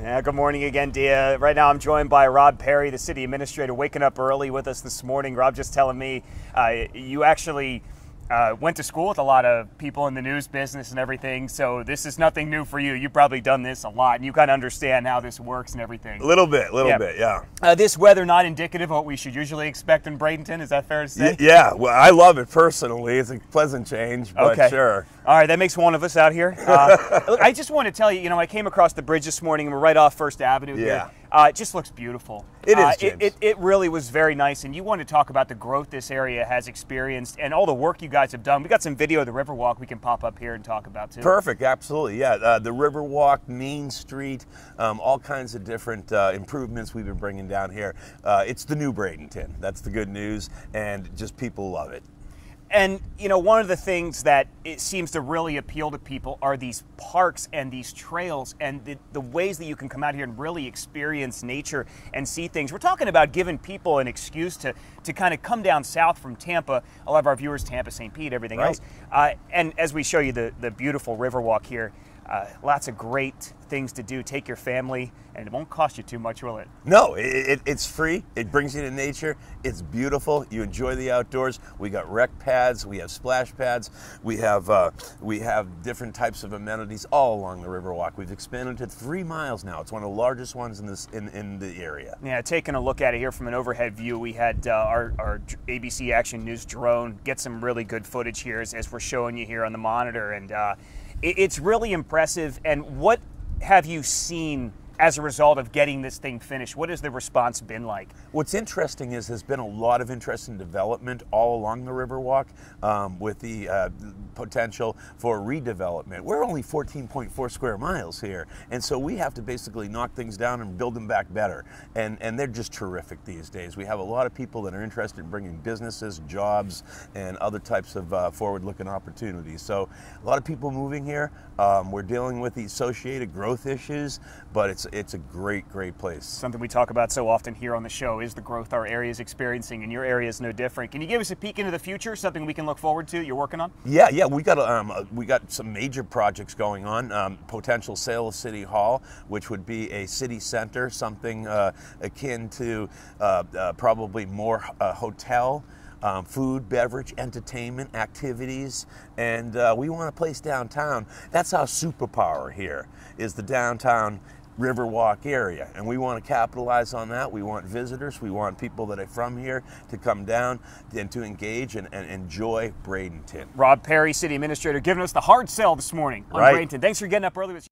Yeah, good morning again, Dia. Right now I'm joined by Rob Perry, the city administrator, waking up early with us this morning. Rob just telling me uh, you actually uh, went to school with a lot of people in the news business and everything, so this is nothing new for you. You've probably done this a lot, and you kind of understand how this works and everything. A little bit, a little Yeah. bit, yeah. Uh, this weather not indicative of what we should usually expect in Bradenton. Is that fair to say? Y- yeah, well, I love it personally. It's a pleasant change, but Okay. sure. All right, that makes one of us out here. Uh, look, I just want to tell you, you know, I came across the bridge this morning and we're right off First Avenue here. Uh, it just looks beautiful. It is, Uh, it, it, it really was very nice. And you want to talk about the growth this area has experienced and all the work you guys have done. We got some video of the Riverwalk we can pop up here and talk about too. Perfect, absolutely, yeah. Uh, the Riverwalk, Main Street, um, all kinds of different uh, improvements we've been bringing down here. Uh, it's the new Bradenton. That's the good news, and just people love it. And you know, one of the things that it seems to really appeal to people are these parks and these trails and the, the ways that you can come out here and really experience nature and see things. We're talking about giving people an excuse to to kind of come down south from Tampa. A lot of our viewers, Tampa, St. Pete, everything Right. else. Uh, and as we show you the the beautiful Riverwalk here, uh, lots of great things to do. Take your family, and it won't cost you too much, will it? No, it, it, it's free. It brings you to nature. It's beautiful. You enjoy the outdoors. We got rec pads. We have splash pads. We have uh, we have different types of amenities all along the Riverwalk. We've expanded to three miles now. It's one of the largest ones in this in, in the area. Yeah, taking a look at it here from an overhead view, we had uh, our, our ABC Action News drone get some really good footage here as, as we're showing you here on the monitor, and uh, it's really impressive. And what have you seen as a result of getting this thing finished? What has the response been like? What's interesting is there's been a lot of interest in development all along the Riverwalk um, with the uh, potential for redevelopment. We're only 14.4 square miles here, and so we have to basically knock things down and build them back better. And, and they're just terrific these days. We have a lot of people that are interested in bringing businesses, jobs, and other types of uh, forward looking opportunities. So, a lot of people moving here. Um, we're dealing with the associated growth issues, but it's, it's a great, great place. Something we talk about so often here on the show is the growth our area is experiencing, and your area is no different. Can you give us a peek into the future? Something we can look forward to? You're working on? Yeah, yeah, we got um, uh, we got some major projects going on. Um, potential sale of City Hall, which would be a city center, something uh, akin to uh, uh, probably more uh, hotel. Um, food, beverage, entertainment, activities, and uh, we want a place downtown. That's our superpower here, is the downtown Riverwalk area, and we want to capitalize on that. We want visitors, we want people that are from here to come down and to engage and, and enjoy Bradenton. Rob Perry, City Administrator, giving us the hard sell this morning on Right. Bradenton. Thanks for getting up early with